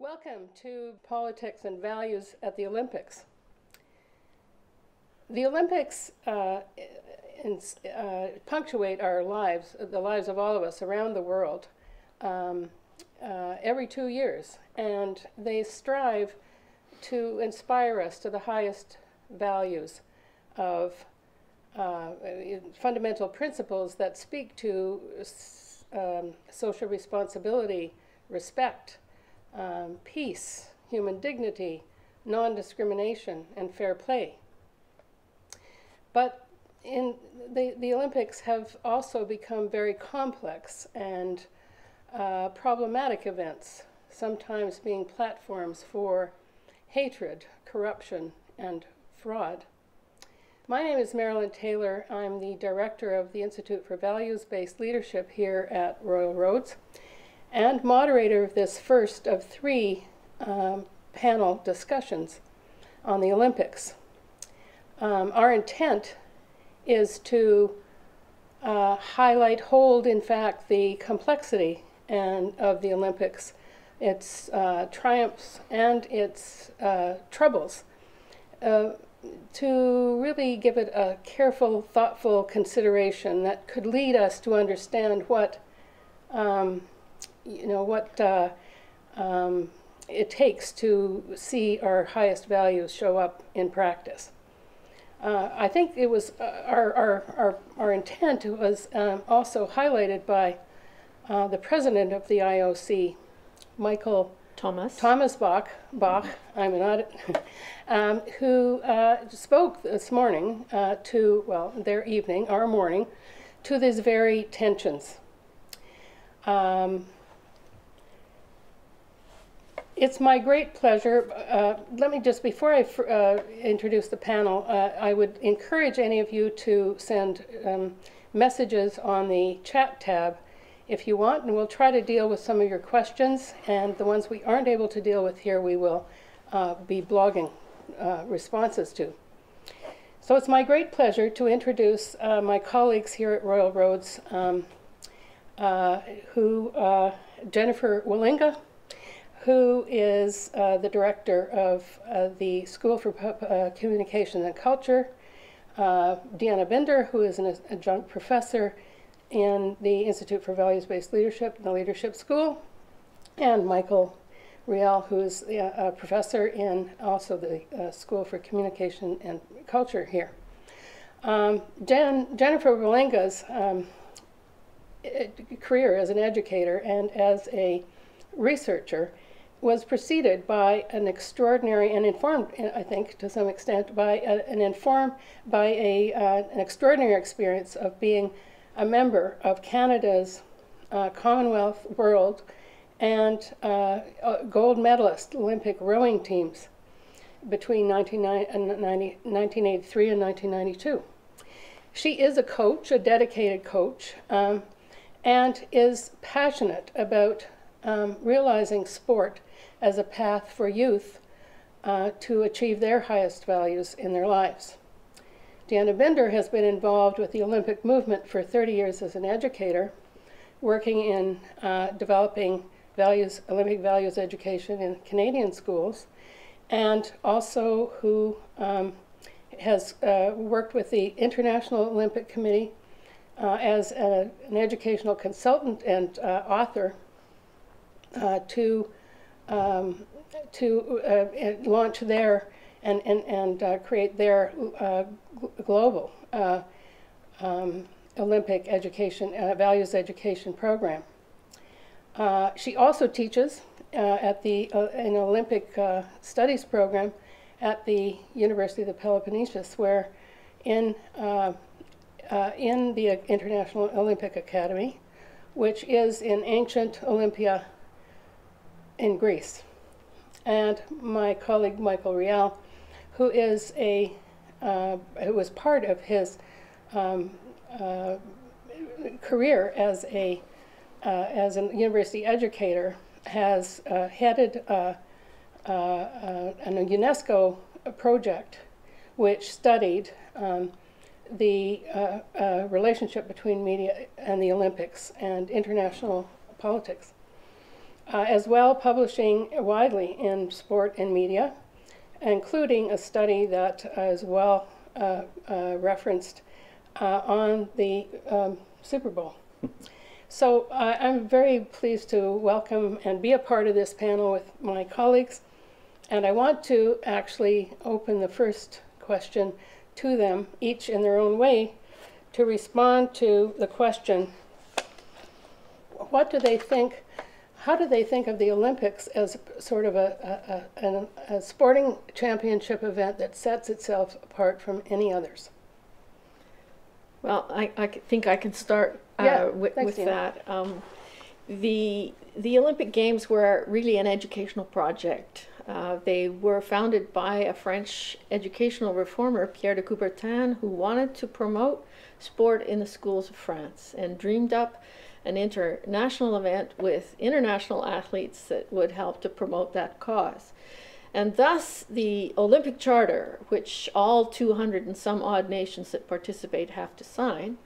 Welcome to Politics and Values at the Olympics. The Olympics uh, uh, punctuate our lives, the lives of all of us around the world, um, uh, every two years, and they strive to inspire us to the highest values of uh, fundamental principles that speak to um, social responsibility, respect, um, peace, human dignity, non discrimination, and fair play. But in the, the Olympics have also become very complex and uh, problematic events, sometimes being platforms for hatred, corruption, and fraud. My name is Marilyn Taylor. I'm the director of the Institute for Values Based Leadership here at Royal Roads and moderator of this first of three um, panel discussions on the Olympics. Um, our intent is to uh, highlight, hold, in fact, the complexity and of the Olympics, its uh, triumphs and its uh, troubles, uh, to really give it a careful, thoughtful consideration that could lead us to understand what um, you know, what uh, um, it takes to see our highest values show up in practice. Uh, I think it was uh, our, our, our, our, intent was um, also highlighted by uh, the president of the IOC, Michael Thomas Thomas Bach, Bach I'm an audit, um, who uh, spoke this morning uh, to, well, their evening, our morning, to these very tensions. Um, it's my great pleasure. Uh, let me just, before I uh, introduce the panel, uh, I would encourage any of you to send um, messages on the chat tab if you want, and we'll try to deal with some of your questions. And the ones we aren't able to deal with here, we will uh, be blogging uh, responses to. So it's my great pleasure to introduce uh, my colleagues here at Royal Roads, um, who Jennifer Walinga, who is uh, the director of uh, the School for uh, Communication and Culture, uh, Deanna Binder, who is an adjunct professor in the Institute for Values-Based Leadership, in the Leadership School, and Michael Real, who is a professor in also the uh, School for Communication and Culture here. Um, Jen, Jennifer Walinga's um, career as an educator and as a researcher was preceded by an extraordinary and informed, I think, to some extent, by a, an informed, by a, uh, an extraordinary experience of being a member of Canada's uh, Commonwealth World and uh, gold medalist Olympic rowing teams between 1983 and 1992. She is a coach, a dedicated coach, um, and is passionate about um, realizing sport as a path for youth uh, to achieve their highest values in their lives. Deanna Binder has been involved with the Olympic movement for 30 years as an educator, working in uh, developing values, Olympic values education in Canadian schools, and also who um, has uh, worked with the International Olympic Committee uh, as a, an educational consultant and uh, author uh, to um, to uh, launch their and, and, and uh, create their uh, global uh, um, Olympic education, uh, values education program. Uh, she also teaches at the an Olympic studies program at the University of the Peloponnesus, where in in the International Olympic Academy, which is in ancient Olympia, in Greece. And my colleague Michael Real, who is a uh, who was part of his um, uh, career as a uh, as a university educator, has uh, headed uh, uh, a UNESCO project which studied um, the relationship between media and the Olympics and international politics. Uh, as well publishing widely in sport and media, including a study that is well uh, uh, referenced uh, on the um, Super Bowl. So uh, I'm very pleased to welcome and be a part of this panel with my colleagues. And I want to actually open the first question to them, each in their own way, to respond to the question what do they think? How do they think of the Olympics as sort of a, a, a, a sporting championship event that sets itself apart from any others? Well, I, I think I can start uh, Yeah, with, thanks, with that. Um, the the Olympic Games were really an educational project. Uh, they were founded by a French educational reformer, Pierre de Coubertin, who wanted to promote sport in the schools of France and dreamed up an international event with international athletes that would help to promote that cause. And thus, the Olympic Charter, which all 200 and some odd nations that participate have to sign,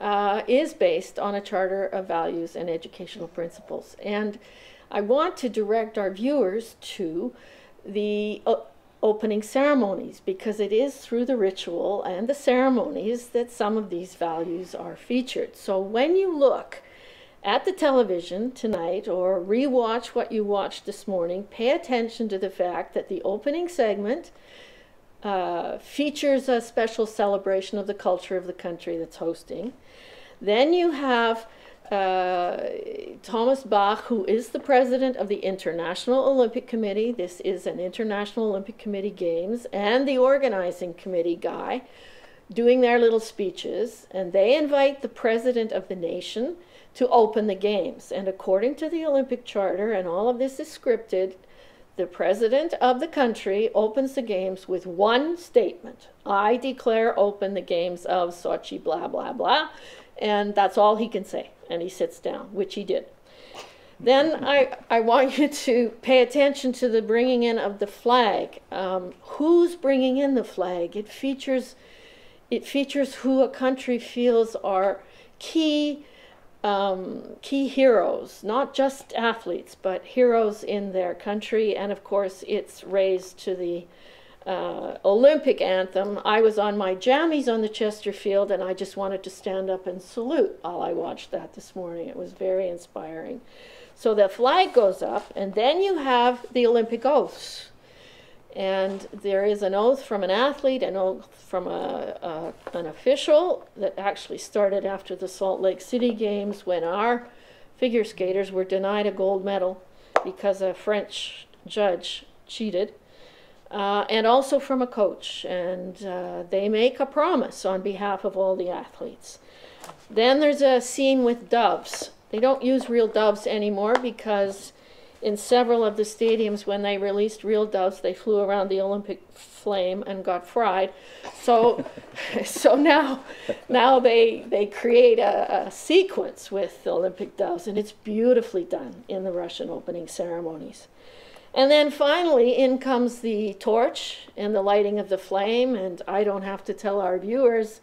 uh, is based on a charter of values and educational principles. And I want to direct our viewers to the o- opening ceremonies because it is through the ritual and the ceremonies that some of these values are featured. So when you look at the television tonight or rewatch what you watched this morning, pay attention to the fact that the opening segment uh, features a special celebration of the culture of the country that's hosting. Then you have uh, Thomas Bach, who is the president of the International Olympic Committee. This is an International Olympic Committee Games, and the organizing committee guy doing their little speeches. And they invite the president of the nation to open the games. And according to the Olympic Charter, and all of this is scripted, the president of the country opens the games with one statement I declare open the games of Sochi, blah, blah, blah. And that's all he can say. And he sits down, which he did. Then I, I want you to pay attention to the bringing in of the flag. Um, who's bringing in the flag? It features, it features who a country feels are key um, key heroes, not just athletes, but heroes in their country. And of course, it's raised to the uh, Olympic anthem. I was on my jammies on the Chesterfield, and I just wanted to stand up and salute while I watched that this morning. It was very inspiring. So the flag goes up, and then you have the Olympic oaths. And there is an oath from an athlete, an oath from a, a, an official that actually started after the Salt Lake City Games when our figure skaters were denied a gold medal because a French judge cheated. Uh, and also from a coach. And uh, they make a promise on behalf of all the athletes. Then there's a scene with doves. They don't use real doves anymore because in several of the stadiums when they released real doves they flew around the olympic flame and got fried. So so now now they they create a, a sequence with the olympic doves and it's beautifully done in the russian opening ceremonies. And then finally in comes the torch and the lighting of the flame and i don't have to tell our viewers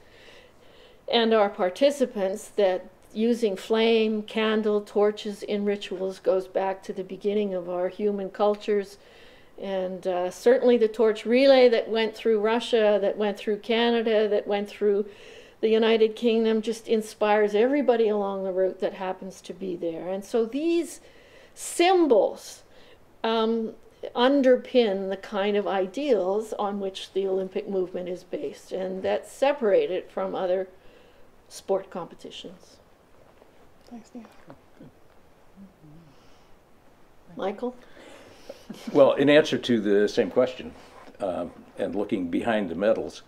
and our participants that using flame, candle, torches in rituals goes back to the beginning of our human cultures. And uh, certainly the torch relay that went through Russia, that went through Canada, that went through the United Kingdom just inspires everybody along the route that happens to be there. And so these symbols um, underpin the kind of ideals on which the Olympic movement is based, and that separate it from other sport competitions. Thanks, Dina. Michael? Well, in answer to the same question, um, and looking behind the medals,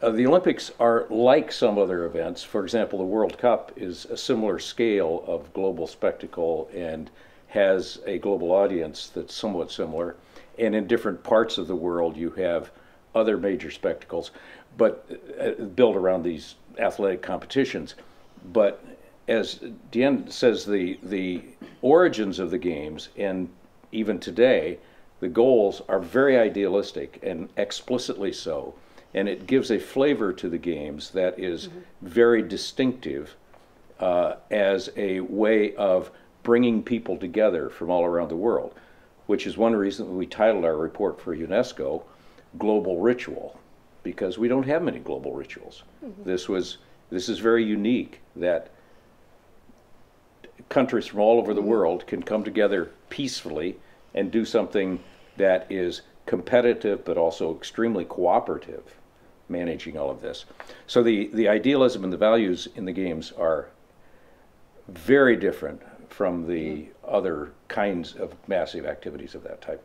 uh, the Olympics are like some other events. For example, the World Cup is a similar scale of global spectacle and has a global audience that's somewhat similar. And in different parts of the world, you have other major spectacles, but uh, built around these athletic competitions. But as Diane says, the the origins of the games and even today, the goals are very idealistic and explicitly so, and it gives a flavor to the games that is very distinctive uh, as a way of bringing people together from all around the world, which is one reason we titled our report for UNESCO Global Ritual, because we don't have many global rituals. This was this is very unique that countries from all over the world can come together peacefully and do something that is competitive but also extremely cooperative managing all of this. So the, the idealism and the values in the games are very different from the other kinds of massive activities of that type.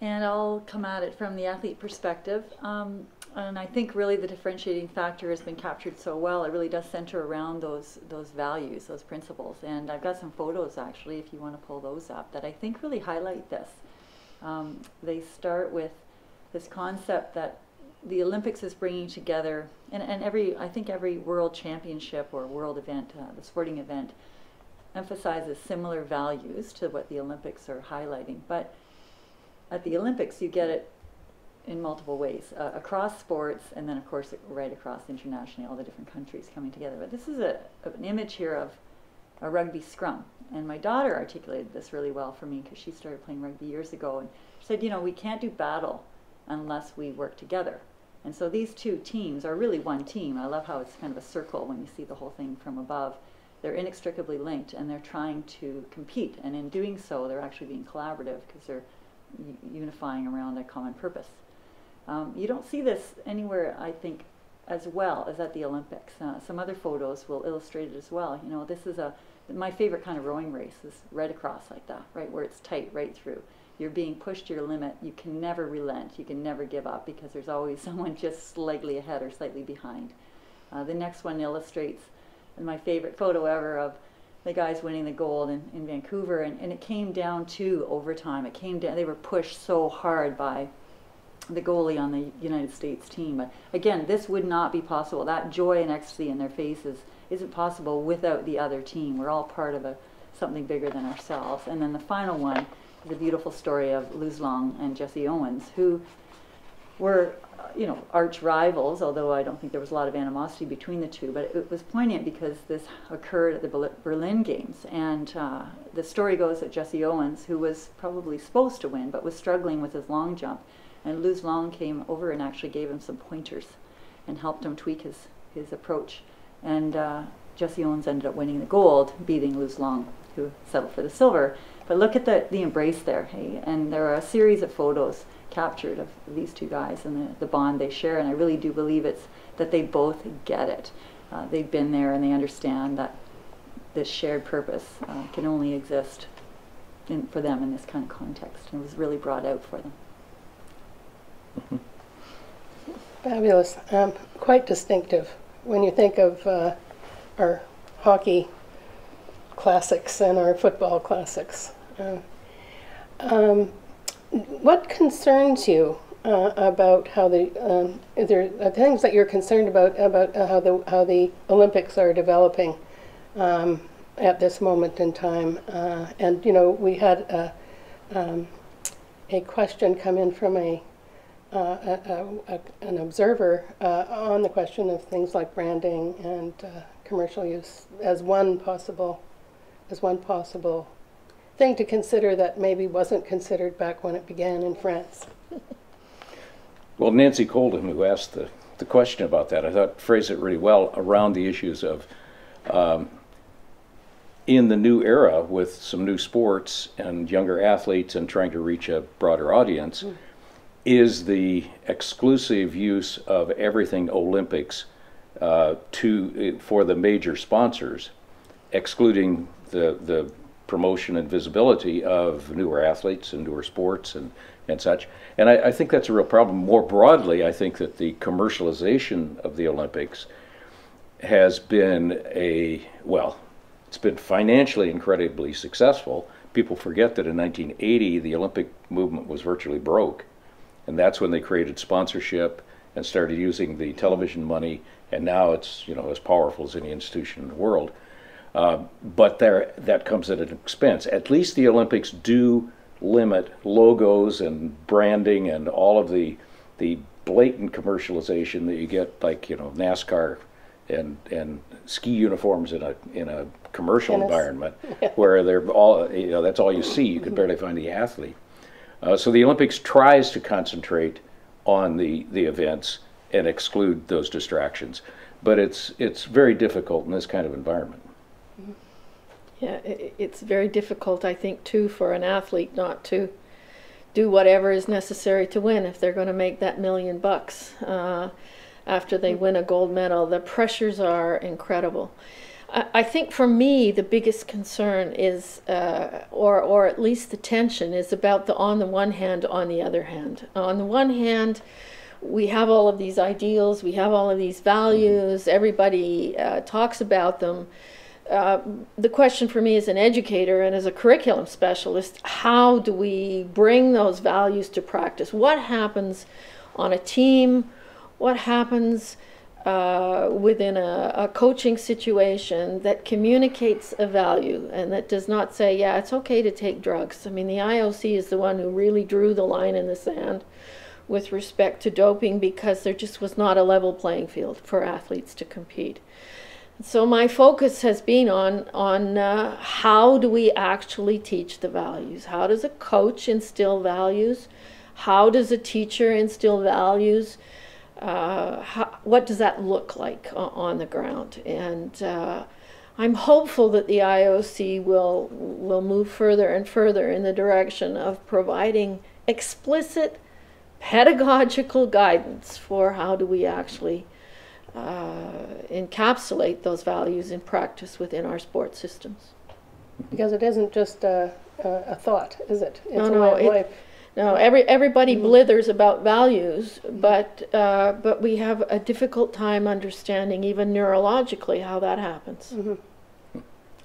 And I'll come at it from the athlete perspective. Um, and I think really the differentiating factor has been captured so well. It really does center around those those values, those principles. And I've got some photos actually, if you want to pull those up, that I think really highlight this. Um, they start with this concept that the Olympics is bringing together, and, and every I think every world championship or world event, uh, the sporting event, emphasizes similar values to what the Olympics are highlighting. But at the Olympics, you get it in multiple ways uh, across sports, and then of course right across internationally, all the different countries coming together. But this is a, an image here of a rugby scrum, and my daughter articulated this really well for me because she started playing rugby years ago, and she said, you know, we can't do battle unless we work together. And so these two teams are really one team. I love how it's kind of a circle when you see the whole thing from above. They're inextricably linked and they're trying to compete. And in doing so, they're actually being collaborative because they're unifying around a common purpose. Um, you don't see this anywhere, I think, as well as at the Olympics. Uh, some other photos will illustrate it as well. You know, this is a my favorite kind of rowing race is right across like that, right where it's tight right through. You're being pushed to your limit. You can never relent. You can never give up because there's always someone just slightly ahead or slightly behind. Uh, the next one illustrates my favorite photo ever of the guys winning the gold in, in Vancouver, and, and it came down to overtime. It came down. They were pushed so hard by the goalie on the United States team. But again, this would not be possible. That joy and ecstasy in their faces isn't possible without the other team. We're all part of a something bigger than ourselves. And then the final one is a beautiful story of Luz Long and Jesse Owens, who were, you know, arch rivals. Although I don't think there was a lot of animosity between the two, but it was poignant because this occurred at the Berlin Games, and uh, the story goes that Jesse Owens, who was probably supposed to win but was struggling with his long jump, and Luz Long came over and actually gave him some pointers and helped him tweak his, his approach. And uh, Jesse Owens ended up winning the gold, beating Luz Long, who settled for the silver. But look at the, the embrace there, hey? And there are a series of photos captured of these two guys and the, the bond they share. And I really do believe it's that they both get it. Uh, they've been there and they understand that this shared purpose uh, can only exist in, for them in this kind of context. And it was really brought out for them. Fabulous. Um, quite distinctive when you think of uh, our hockey classics and our football classics. Uh, um, what concerns you uh, about how the um, is there things that you're concerned about about uh, how the how the Olympics are developing um, at this moment in time? Uh, and you know, we had a, um, a question come in from a uh, a, a, an observer uh, on the question of things like branding and uh, commercial use as one possible as one possible thing to consider that maybe wasn't considered back when it began in France. Well, Nancy Colden, who asked the, the question about that, I thought phrased it really well around the issues of um, in the new era with some new sports and younger athletes and trying to reach a broader audience. Mm is the exclusive use of everything Olympics uh, to for the major sponsors, excluding the the promotion and visibility of newer athletes and newer sports and and such. And I, I think that's a real problem. More broadly, I think that the commercialization of the Olympics has been a well, it's been financially incredibly successful. People forget that in 1980 the Olympic movement was virtually broke and that's when they created sponsorship and started using the television money. And now it's you know as powerful as any institution in the world. Uh, but there, that comes at an expense. At least the Olympics do limit logos and branding and all of the the blatant commercialization that you get, like you know NASCAR and and ski uniforms in a in a commercial Tennis. environment where they're all you know that's all you see. You could barely find the athlete. Uh, so the Olympics tries to concentrate on the the events and exclude those distractions, but it's it's very difficult in this kind of environment. Yeah, it's very difficult, I think, too, for an athlete not to do whatever is necessary to win if they're going to make that million bucks uh, after they win a gold medal. The pressures are incredible. I, I think for me, the biggest concern is, uh, or or at least the tension, is about the on the one hand, on the other hand. On the one hand, we have all of these ideals, we have all of these values, everybody uh, talks about them. Uh, the question for me as an educator and as a curriculum specialist how do we bring those values to practice? What happens on a team? What happens uh, within a, a coaching situation that communicates a value and that does not say, yeah, it's okay to take drugs? I mean, the IOC is the one who really drew the line in the sand with respect to doping because there just was not a level playing field for athletes to compete. So my focus has been on on uh, how do we actually teach the values? How does a coach instill values? How does a teacher instill values? Uh, how, what does that look like on the ground? And uh, I'm hopeful that the IOC will will move further and further in the direction of providing explicit pedagogical guidance for how do we actually uh, encapsulate those values in practice within our sports systems. Because it isn't just a, a, a thought, is it? It's No, a no, way of it- life. Now, every everybody blithers about values, but uh, but we have a difficult time understanding even neurologically how that happens.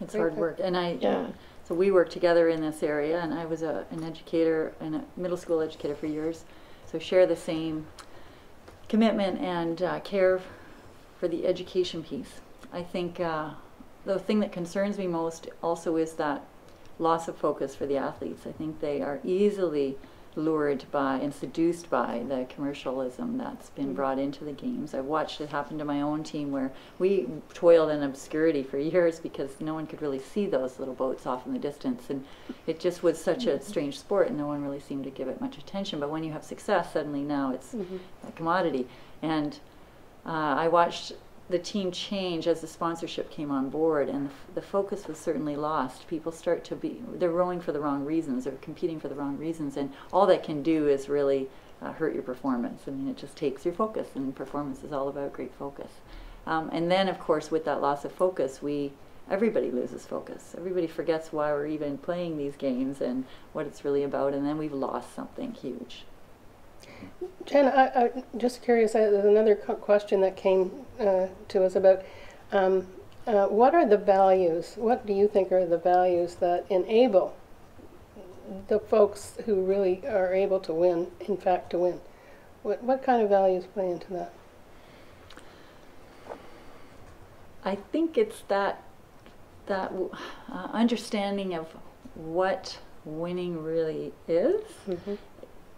It's hard work, and I, Yeah. so we work together in this area, and I was a, an educator and a middle school educator for years, so share the same commitment and uh, care for the education piece. I think uh, the thing that concerns me most also is that loss of focus for the athletes. I think they are easily lured by and seduced by the commercialism that's been mm. brought into the games. I've watched it happen to my own team where we toiled in obscurity for years because no one could really see those little boats off in the distance and it just was such a mm. strange sport and no one really seemed to give it much attention. But when you have success, suddenly now it's mm-hmm. a commodity. And uh, I watched the team change as the sponsorship came on board, and the, the focus was certainly lost. People start to be, they're rowing for the wrong reasons, they're competing for the wrong reasons, and all that can do is really uh, hurt your performance. I mean, it just takes your focus, and performance is all about great focus. Um, and then, of course, with that loss of focus, we everybody loses focus. Everybody forgets why we're even playing these games and what it's really about, and then we've lost something huge. Jen, I, I'm just curious, uh, there's another question that came uh, to us about um, uh, what are the values, what do you think are the values that enable the folks who really are able to win, in fact, to win? What, what kind of values play into that? I think it's that that uh, understanding of what winning really is.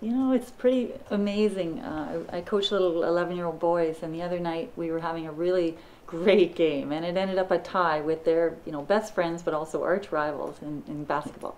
You know, it's pretty amazing. Uh, I, coach little 11 year old boys, and the other night we were having a really great game, and it ended up a tie with their you know best friends, but also arch rivals in, in basketball.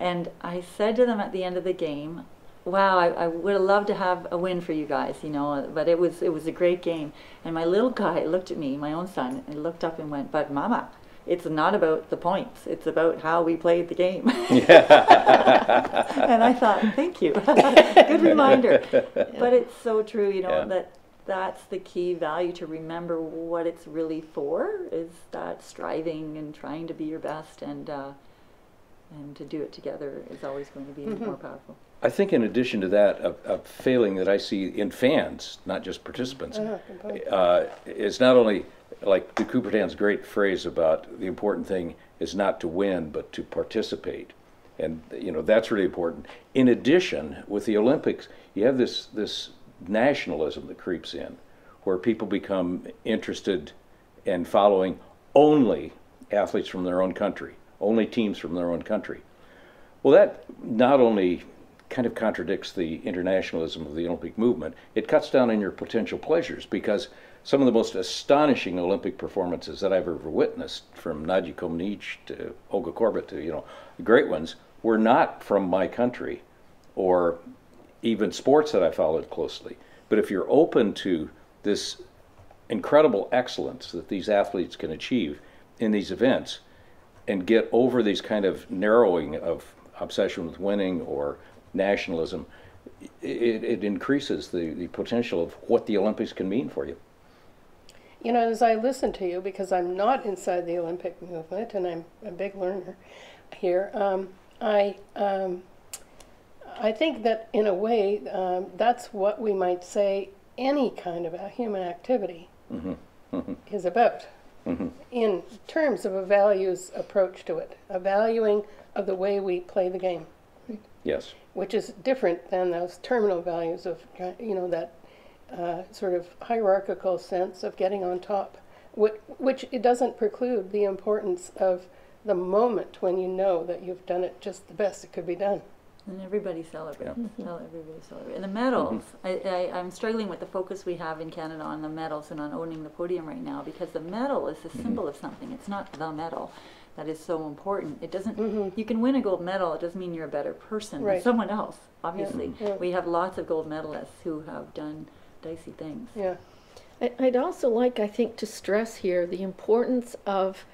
And I said to them at the end of the game, "Wow, I, I would have loved to have a win for you guys, you know, but it was it was a great game." And my little guy looked at me, my own son, and looked up and went, "But Mama, it's not about the points. It's about how we played the game." and I thought, "Thank you, good reminder." But it's so true, you know, Yeah. that that's the key value to remember what it's really for is that striving and trying to be your best and uh, and to do it together is always going to be more powerful. I think in addition to that, a, a failing that I see in fans, not just participants, Ah, uh, is not only like the Coubertin's great phrase about the important thing is not to win, but to participate. And, you know, that's really important. In addition, with the Olympics, you have this, this nationalism that creeps in, where people become interested in following only athletes from their own country, only teams from their own country. Well, that not only kind of contradicts the internationalism of the Olympic movement, it cuts down on your potential pleasures because some of the most astonishing Olympic performances that I've ever witnessed, from Nadia Comaneci to Olga Korbut to, you know, great ones, were not from my country or even sports that I followed closely. But if you're open to this incredible excellence that these athletes can achieve in these events and get over these kind of narrowing of obsession with winning or nationalism, it, it increases the, the potential of what the Olympics can mean for you. You know, as I listen to you, because I'm not inside the Olympic movement and I'm a big learner here, um, I, um, I think that in a way um, that's what we might say any kind of a human activity is about in terms of a values approach to it, a valuing of the way we play the game, Yes. Which is different than those terminal values of, you know, that uh, sort of hierarchical sense of getting on top, which, which it doesn't preclude the importance of the moment when you know that you've done it just the best it could be done. And everybody celebrates. Yeah. Tell everybody celebrate. And the medals, mm-hmm. I, I, I'm struggling with the focus we have in Canada on the medals and on owning the podium right now because the medal is the mm-hmm. symbol of something. It's not the medal that is so important. It doesn't. Mm-hmm. You can win a gold medal. It doesn't mean you're a better person than Right. someone else. Obviously, Yeah. we have lots of gold medalists who have done dicey things. Yeah. I'd also like, I think, to stress here the importance of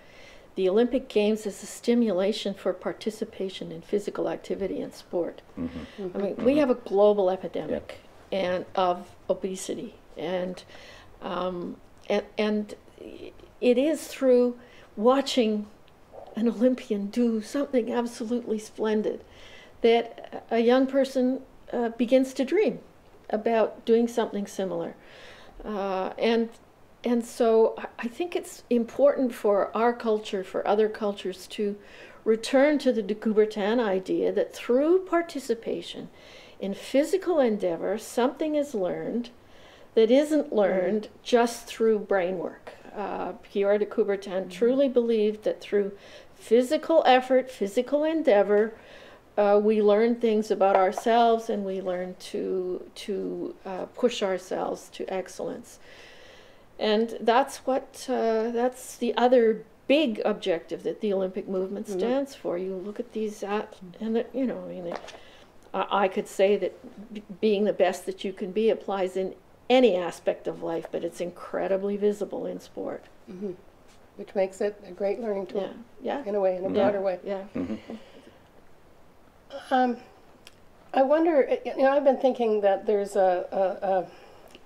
the Olympic Games as a stimulation for participation in physical activity and sport. I mean, we have a global epidemic and of obesity, and um, and and it is through watching an Olympian do something absolutely splendid that a young person uh, begins to dream about doing something similar. Uh, and and so I- think it's important for our culture, for other cultures, to return to the de Coubertin idea that through participation in physical endeavor, something is learned that isn't learned just through brain work. Uh, Pierre de Coubertin truly believed that through physical effort, physical endeavor, uh, we learn things about ourselves and we learn to to uh, push ourselves to excellence. And that's what uh, that's the other big objective that the Olympic movement stands for. You look at these at and it, you know, I mean, it, I, I could say that b- being the best that you can be applies in any aspect of life, but it's incredibly visible in sport. Which makes it a great learning tool yeah, yeah. in a way, in a yeah, broader way. yeah. Um, I wonder, you know, I've been thinking that there's a, a, a,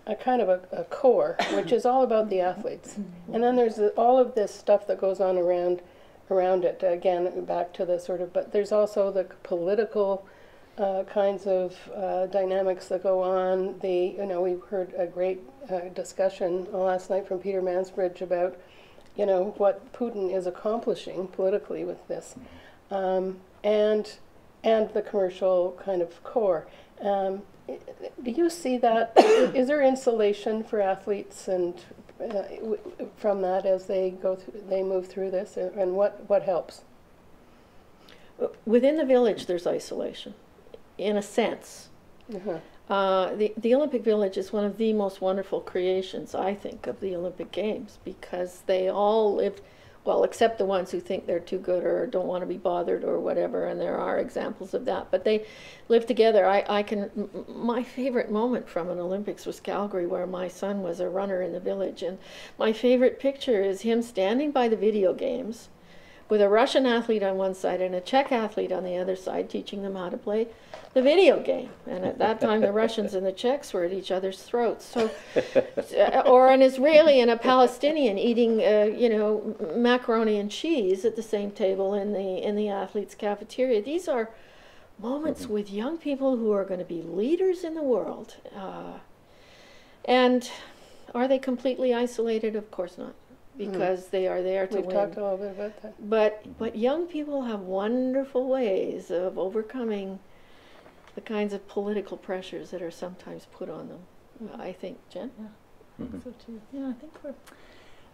a kind of a, a core, which is all about the athletes. And then there's the, all of this stuff that goes on around, around it. Again, back to the sort of, but there's also the political uh, kinds of uh, dynamics that go on. The, you know, we heard a great uh, discussion last night from Peter Mansbridge about, you know, what Putin is accomplishing politically with this. Um, and and the commercial kind of core. Um, do you see that? is there insulation for athletes and uh, from that as they go through, they move through this, and what what helps? Within the village, there's isolation, in a sense. Uh-huh. Uh, the, the Olympic Village is one of the most wonderful creations, I think, of the Olympic Games because they all live, well, except the ones who think they're too good or don't want to be bothered or whatever, and there are examples of that, but they live together. I, I can, my favorite moment from an Olympics was Calgary, where my son was a runner in the village, and my favorite picture is him standing by the video games with a Russian athlete on one side and a Czech athlete on the other side, teaching them how to play the video game. And at that time, the Russians and the Czechs were at each other's throats. So, uh, or an Israeli and a Palestinian eating, uh, you know, macaroni and cheese at the same table in the in the athletes' cafeteria. These are moments with young people who are going to be leaders in the world. Uh, and are they completely isolated? Of course not, Mm-hmm. because they are there to We've win. talked a little bit about that. But but young people have wonderful ways of overcoming the kinds of political pressures that are sometimes put on them. I think, Jen. yeah I think so too. Yeah, I think we're.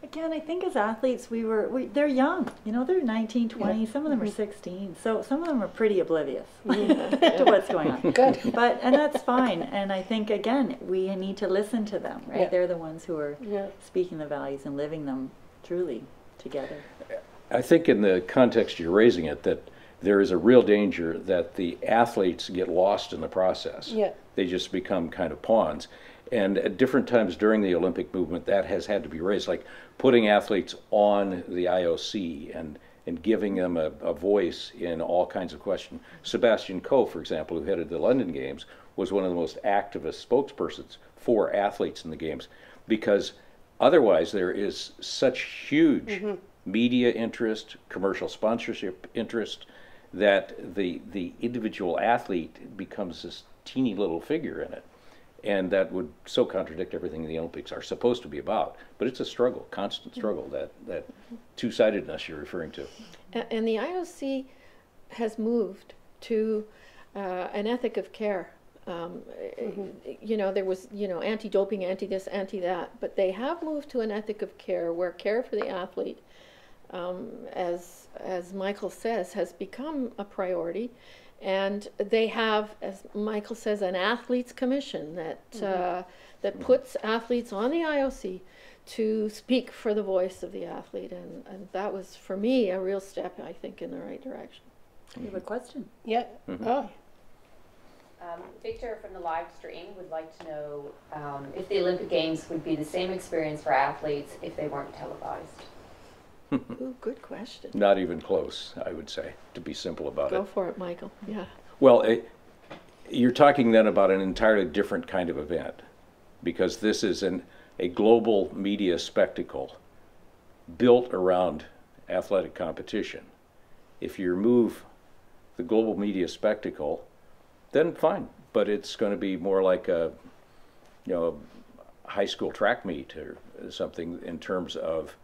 Again, I think as athletes, we were, we, they're young, you know, they're 19, 20, some of them are mm-hmm. 16. So some of them are pretty oblivious mm-hmm. to what's going on. Good. But, and that's fine. And I think, again, we need to listen to them, right? Yeah. They're the ones who are Yeah. speaking the values and living them truly together. I think in the context you're raising it, that there is a real danger that the athletes get lost in the process. Yeah. They just become kind of pawns. And at different times during the Olympic movement, that has had to be raised, like putting athletes on the IOC and, and giving them a, a voice in all kinds of questions. Sebastian Coe, for example, who headed the London Games, was one of the most activist spokespersons for athletes in the Games because otherwise there is such huge mm-hmm. media interest, commercial sponsorship interest, that the the individual athlete becomes this teeny little figure in it. And that would so contradict everything the Olympics are supposed to be about. But it's a struggle, constant struggle, that, that two sidedness you're referring to. And the IOC has moved to uh, an ethic of care. Um, You know, there was, you know, anti doping, anti this, anti that, but they have moved to an ethic of care where care for the athlete, um, as, as Michael says, has become a priority. And they have, as Michael says, an athletes commission that, uh, that puts athletes on the IOC to speak for the voice of the athlete. And, and that was, for me, a real step, I think, in the right direction. You have a question? Yeah. Oh, Um, Victor from the live stream would like to know um, if the Olympic Games would be the same experience for athletes if they weren't televised. Ooh, good question. Not even close, I would say, to be simple about Go it. Go for it, Michael. Yeah. Well, eh, you're talking then about an entirely different kind of event because this is an, a global media spectacle built around athletic competition. If you remove the global media spectacle, then fine, but it's going to be more like a, you know, a high school track meet or something in terms of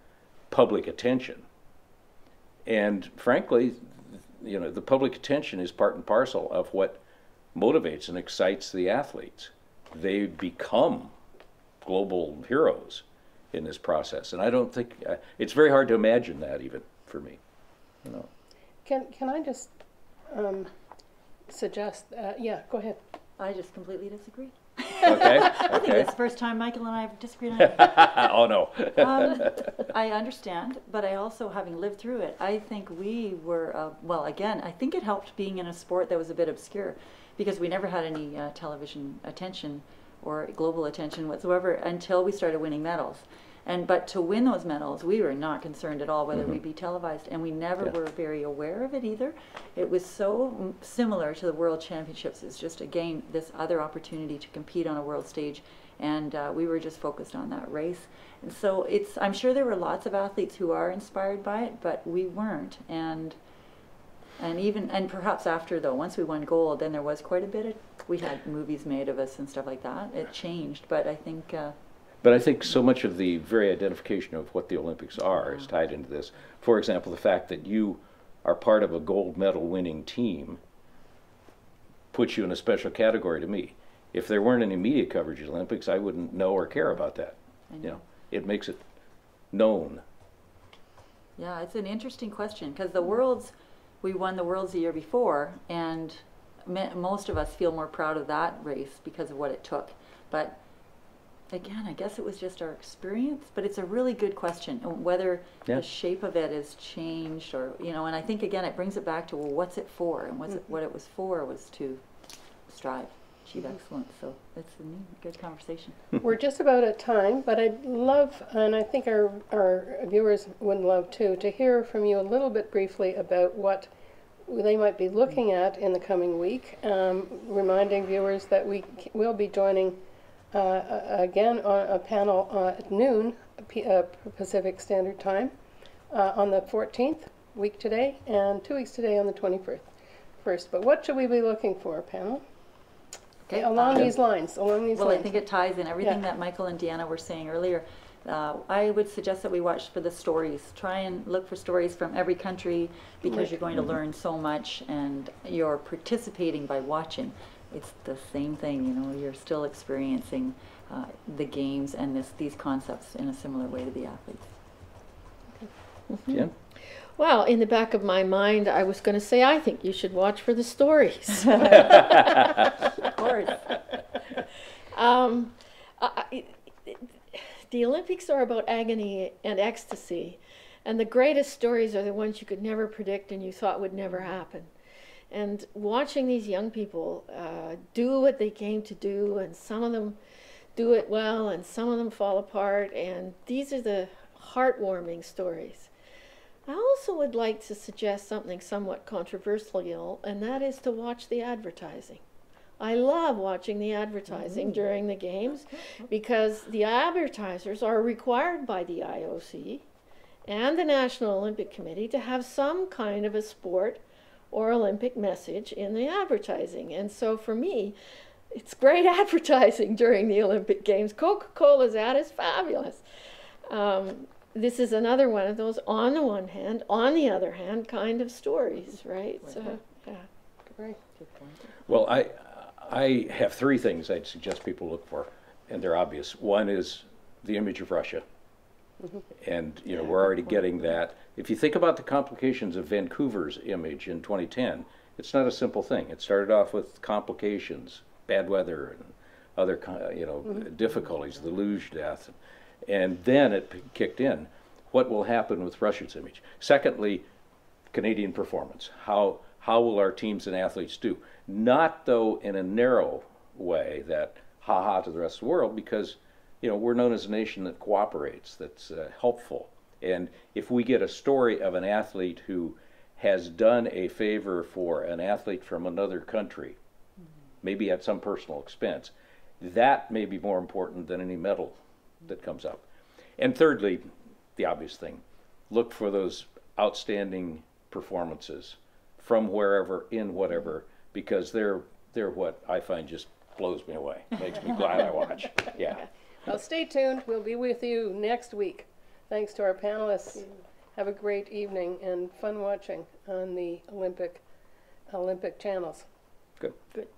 public attention. And frankly, you know, the public attention is part and parcel of what motivates and excites the athletes. They become global heroes in this process, and I don't think uh, it's very hard to imagine that even for me. You know. can, can I just um, suggest, uh, yeah, go ahead. I just completely disagree. Okay. I think Okay. it's the first time Michael and I have disagreed on it. oh no. um, I understand, but I also, having lived through it, I think we were, uh, well, again, I think it helped being in a sport that was a bit obscure because we never had any uh, television attention or global attention whatsoever until we started winning medals. And but to win those medals, we were not concerned at all whether we'd be televised, and we never Yeah. were very aware of it either. It was so mm, similar to the World Championships. It's just again this other opportunity to compete on a world stage, and uh, we were just focused on that race. And so it's I'm sure there were lots of athletes who are inspired by it, but we weren't. And and even and perhaps after though, once we won gold, then there was quite a bit of we had movies made of us and stuff like that. It changed, but I think. Uh, But I think so much of the very identification of what the Olympics are is mm. tied into this. For example, the fact that you are part of a gold medal winning team puts you in a special category to me. If there weren't any media coverage of the Olympics, I wouldn't know or care about that. I You know. know, it makes it known. Yeah, it's an interesting question because the worlds, we won the worlds the year before, and me- most of us feel more proud of that race because of what it took. But again, I guess it was just our experience. But it's a really good question whether Yeah. the shape of it has changed, or you know. And I think again, it brings it back to well, what's it for? And what's it, what it was for was to strive, achieve excellence. So it's a neat, good conversation. We're just about at time, but I'd love, and I think our, our viewers would love too, to hear from you a little bit briefly about what they might be looking at in the coming week. Um, reminding viewers that we c- will be joining uh, a- again on a panel uh, at noon P- uh, Pacific Standard Time uh, on the 14th, week today, and two weeks today on the 21st. First, but what should we be looking for, panel? Okay, along um, these lines, along these Well, I think it ties in everything Yeah. that Michael and Deanna were saying earlier. Uh, I would suggest that we watch for the stories. Try and look for stories from every country because Right. you're going to learn so much and you're participating by watching. It's the same thing, you know, you're still experiencing uh, the games and this, these concepts in a similar way to the athletes. Jen? Well, in the back of my mind, I was going to say, I think you should watch for the stories. Of course. um, I, I- the Olympics are about agony and ecstasy, and the greatest stories are the ones you could never predict and you thought would never happen. And watching these young people uh, do what they came to do, and some of them do it well, and some of them fall apart, and these are the heartwarming stories. I also would like to suggest something somewhat controversial, and that is to watch the advertising. I love watching the advertising during the games because the advertisers are required by the IOC and the National Olympic Committee to have some kind of a sport or Olympic message in the advertising. And so for me, it's great advertising during the Olympic Games. Coca Cola's ad is fabulous. Um, this is another one of those on the one hand, on the other hand kind of stories, right? So, yeah. Right. Well, I, I have three things I'd suggest people look for, and they're obvious. One is the image of Russia. Mm-hmm. And, you know, we're already getting that. If you think about the complications of Vancouver's image in 2010, it's not a simple thing. It started off with complications, bad weather, and other, uh, you know, mm-hmm. uh, difficulties, the luge death. And then it p- kicked in. What will happen with Russia's image? Secondly, Canadian performance. How how will our teams and athletes do? Not though in a narrow way that ha ha to the rest of the world, because you know we're known as a nation that cooperates, that's uh, helpful. And if we get a story of an athlete who has done a favor for an athlete from another country, maybe at some personal expense, that may be more important than any medal that comes up. And thirdly, the obvious thing, look for those outstanding performances from wherever in whatever because they're they're what I find just blows me away. Makes me glad I watch. Yeah. Well, stay tuned. We'll be with you next week. Thanks to our panelists. Have a great evening and fun watching on the Olympic Olympic channels. Good. Good.